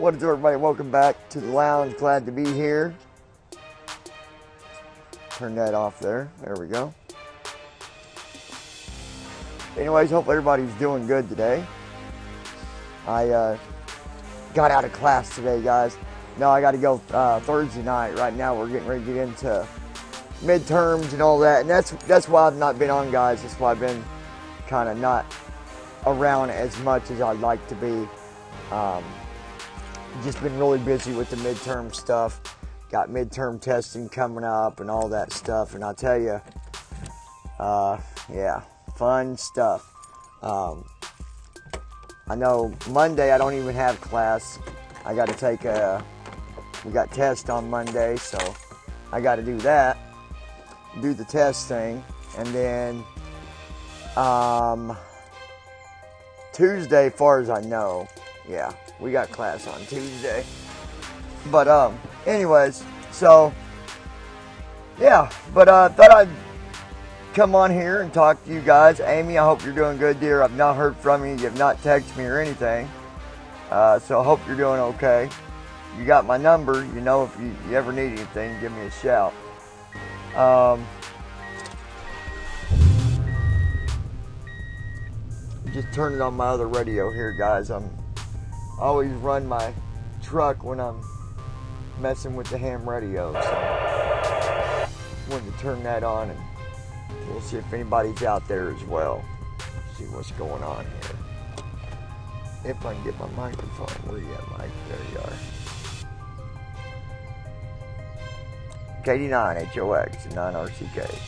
What is everybody? Welcome back to the lounge. Glad to be here. Turn that off there. There we go. Anyways, hope everybody's doing good today. I uh, got out of class today, guys. No, I got to go uh, Thursday night. Right now, we're getting ready to get into midterms and all that, and that's that's why I've not been on, guys. That's why I've been kind of not around as much as I'd like to be. Um, just been really busy with the midterm stuff. Got midterm testing coming up and all that stuff, and I tell you, uh, yeah, fun stuff. Um, I know Monday I don't even have class. I got to take a. We got test on Monday, so I got to do that. Do the test thing, and then um, Tuesday, far as I know, yeah, we got class on Tuesday. But um, anyways, so yeah, but uh, thought I'd come on here and talk to you guys. Amy, I hope you're doing good, dear. I've not heard from you. You've not texted me or anything. Uh, so I hope you're doing okay. You got my number. You know if you, you ever need anything, give me a shout. Um, just turn it on my other radio here, guys. I'm Always run my truck when I'm messing with the ham radio. So wanted to turn that on and we'll see if anybody's out there as well. See what's going on here. If I can get my microphone. Where you at, Mike? There you are. KD9 HOX and 9RCK.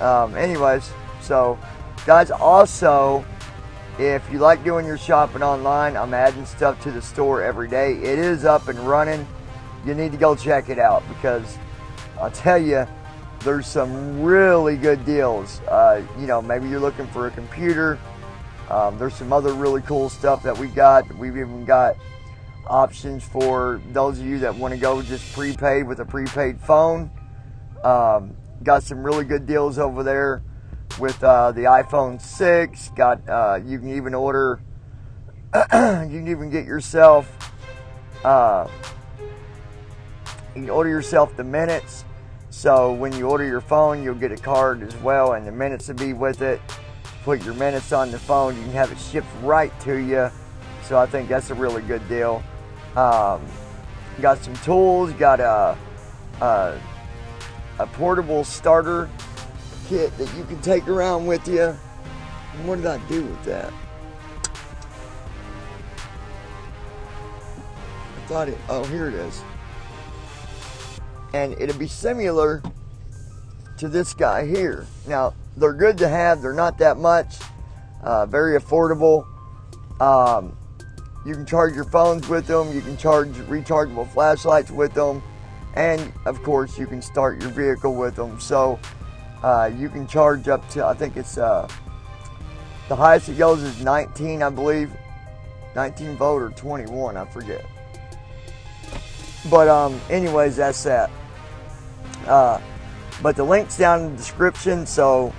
Um, anyways, so guys, also if you like doing your shopping online, I'm adding stuff to the store every day. It is up and running. You need to go check it out because I'll tell you, there's some really good deals. Uh, you know, maybe you're looking for a computer. Um, there's some other really cool stuff that we got. We've even got options for those of you that want to go just prepaid with a prepaid phone. Um, got some really good deals over there with uh, the iPhone 6. Got uh, you can even order. you can even get yourself. Uh, you can order yourself the minutes. So when you order your phone, you'll get a card as well, and the minutes will be with it. Put your minutes on the phone. You can have it shipped right to you. So I think that's a really good deal. Um, got some tools. Got a, a a portable starter kit that you can take around with you. And what did I do with that? I thought it, oh, here it is. And it'll be similar to this guy here. Now, they're good to have, they're not that much, uh, very affordable. Um, you can charge your phones with them, you can charge rechargeable flashlights with them, and of course, you can start your vehicle with them. So, uh, you can charge up to, I think it's, uh, the highest it goes is 19, I believe. 19 volt or 21, I forget. But, um, anyways, that's that. Uh, but the link's down in the description, so,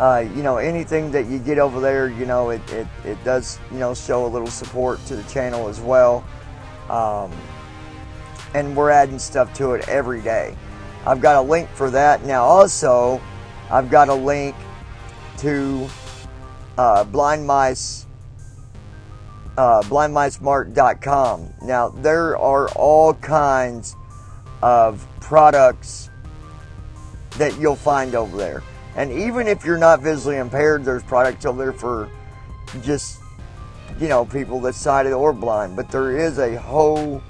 uh, you know, anything that you get over there, you know, it, it, it does, you know, show a little support to the channel as well. Um, and we're adding stuff to it every day. I've got a link for that. Now, also, I've got a link to uh, Blind Mice, uh, blindmicemart.com. Now, there are all kinds of products that you'll find over there. And even if you're not visually impaired, there's products over there for just, you know, people that's sighted or blind. But there is a whole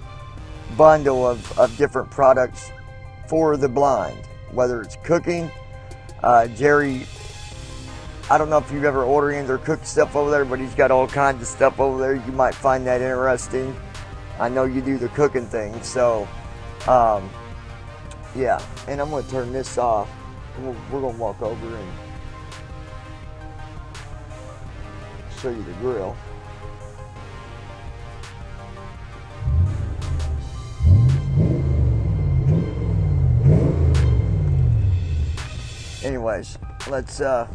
bundle of, of different products for the blind, whether it's cooking. Uh, Jerry, I don't know if you've ever ordered any of their cooked stuff over there, but he's got all kinds of stuff over there. You might find that interesting. I know you do the cooking thing, so um, yeah. And I'm going to turn this off. We're, we're going to walk over and show you the grill. Anyways, let's uh,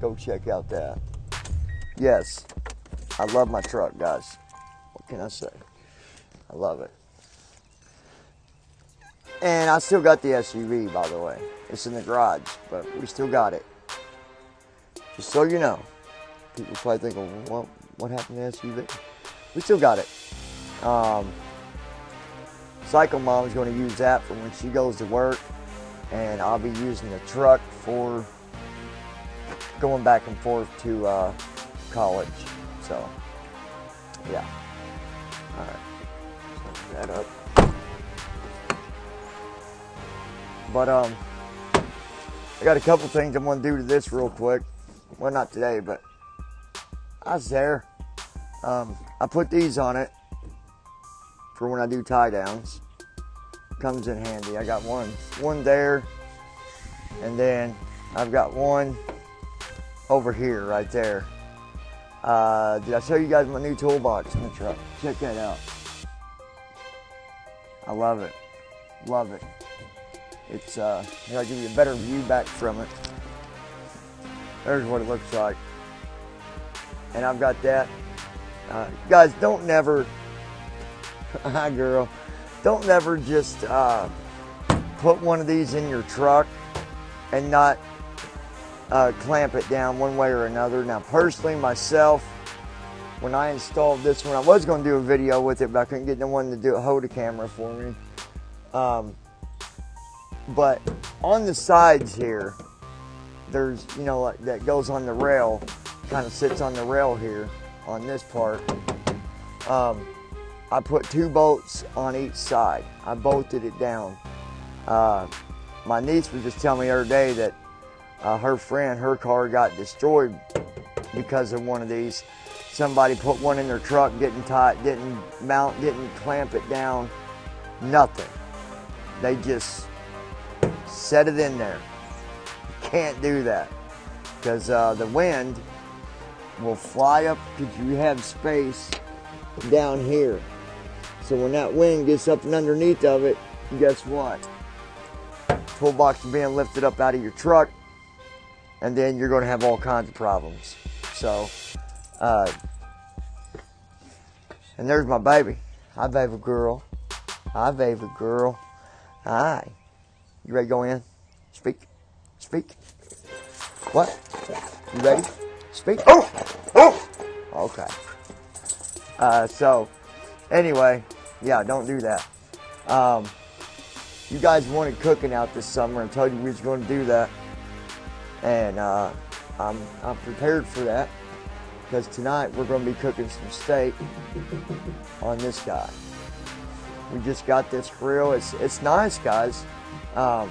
go check out that. Yes, I love my truck, guys. What can I say? I love it. And I still got the SUV, by the way. It's in the garage, but we still got it. Just so you know. People probably thinking, what, what happened to the SUV? We still got it. Um, Psycho Mom's going to use that for when she goes to work, and I'll be using the truck for going back and forth to uh, college. So, yeah. All right. that up. But um, I got a couple things I'm gonna do to this real quick. Well, not today, but I was there. Um, I put these on it for when I do tie downs. Comes in handy. I got one, one there, and then I've got one over here, right there. Uh, did I show you guys my new toolbox in the truck? Check that out. I love it. Love it. It's, uh, I'll give you a better view back from it. There's what it looks like. And I've got that. Uh, guys, don't never, hi girl, don't never just uh, put one of these in your truck and not uh, clamp it down one way or another. Now, personally, myself, when I installed this one, I was going to do a video with it, but I couldn't get no one to do a hold a camera for me. Um, but on the sides here, there's, you know, like that goes on the rail, kind of sits on the rail here on this part. Um, I put two bolts on each side. I bolted it down. Uh, my niece was just telling me the other day that uh, her friend, her car got destroyed because of one of these. Somebody put one in their truck, didn't tie it, didn't mount, didn't clamp it down, nothing. They just set it in there. Can't do that because uh, the wind will fly up because you have space down here. So when that wind gets up and underneath of it, guess what? Toolbox is being lifted up out of your truck, and then you're going to have all kinds of problems. So, uh, and there's my baby. Hi, baby girl. Hi, baby girl. Hi. You ready to go in? Speak. Speak. What? You ready? Speak. Oh! Oh! Okay. Uh, so, anyway, yeah, don't do that. Um, you guys wanted cooking out this summer and told you we was going to do that and uh, I'm, I'm prepared for that because tonight we're going to be cooking some steak on this guy. We just got this grill. It's it's nice, guys. Um,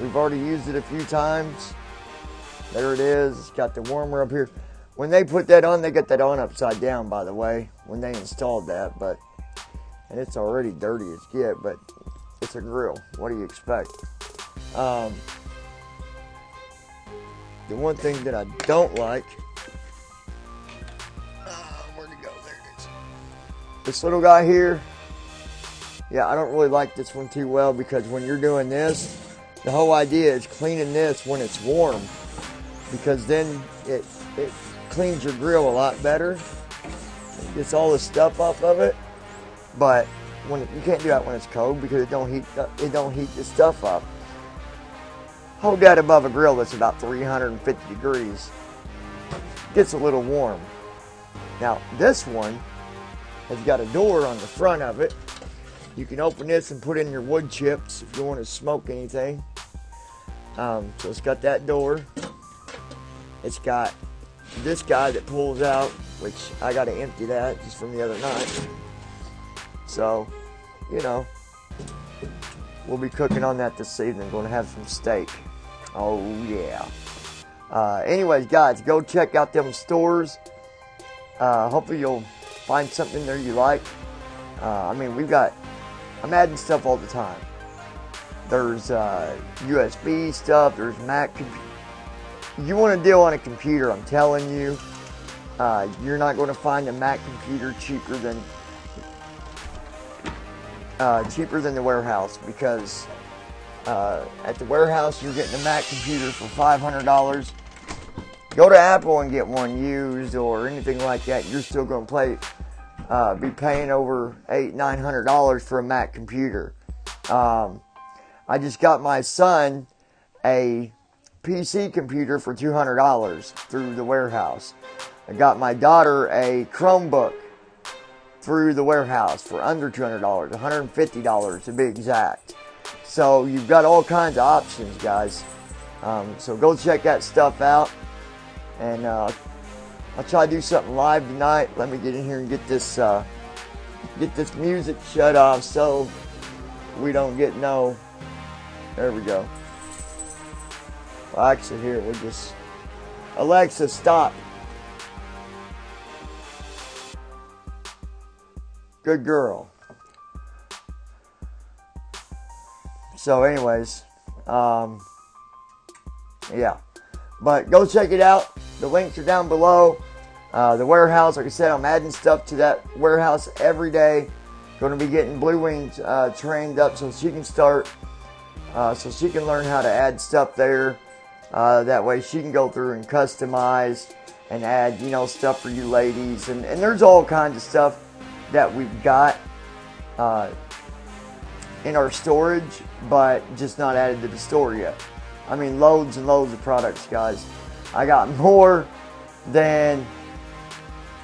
we've already used it a few times. There it is. It's got the warmer up here. When they put that on, they got that on upside down, by the way, when they installed that. But and it's already dirty as get, but it's a grill. What do you expect? Um, the one thing that I don't like. Uh. This little guy here. Yeah, I don't really like this one too well because when you're doing this, the whole idea is cleaning this when it's warm because then it, it cleans your grill a lot better. It gets all the stuff off of it. But when you can't do that when it's cold because it don't heat it don't heat the stuff up. Hold that above a grill that's about 350 degrees. Gets a little warm. Now this one has got a door on the front of it. You can open this and put in your wood chips if you want to smoke anything. Um, so it's got that door. It's got this guy that pulls out, which I got to empty that just from the other night. So, you know, we'll be cooking on that this evening. Going to have some steak. Oh, yeah. Uh, anyways, guys, go check out them stores. Uh, hopefully, you'll find something there you like. Uh, I mean, we've got, I'm adding stuff all the time. There's USB uh, stuff, there's Mac. You want to deal on a computer, I'm telling you, uh, you're not going to find a Mac computer cheaper than uh, cheaper than the warehouse because uh, at the warehouse, you're getting a Mac computer for $500, go to Apple and get one used or anything like that. You're still going to play, uh, be paying over eight, nine hundred dollars for a Mac computer. Um, I just got my son a PC computer for two hundred dollars through the warehouse. I got my daughter a Chromebook through the warehouse for under $200, $150 to be exact. So you've got all kinds of options, guys. Um, so go check that stuff out. And uh, I'll try to do something live tonight. Let me get in here and get this uh, get this music shut off so we don't get no. There we go. Actually, here we'll just Alexa, stop. Good girl. So, anyways, um, yeah. But go check it out. The links are down below. Uh, the warehouse, like I said, I'm adding stuff to that warehouse every day. Going to be getting Blue Wings uh, trained up so she can start, uh, so she can learn how to add stuff there. Uh, that way she can go through and customize and add, you know, stuff for you ladies. And, and there's all kinds of stuff that we've got uh, in our storage, but just not added to the store yet. I mean, loads and loads of products, guys. I got more than,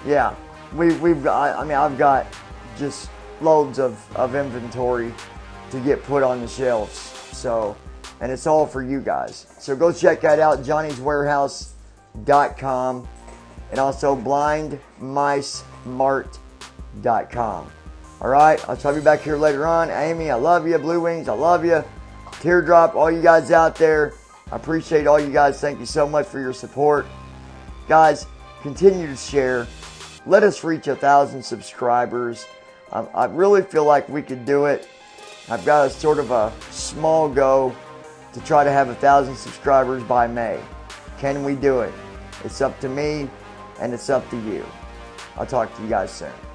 yeah, we, we've got, I mean, I've got just loads of, of inventory to get put on the shelves. So, and it's all for you guys. So go check that out, johnnyswarehouse.com and also blindmicemart.com. All right, I'll try to be back here later on. Amy, I love you. Blue Wings, I love you. Teardrop, all you guys out there. I appreciate all you guys. Thank you so much for your support. Guys, continue to share. Let us reach a thousand subscribers. Um, I really feel like we could do it. I've got a sort of a small go to try to have a thousand subscribers by May. Can we do it? It's up to me and it's up to you. I'll talk to you guys soon.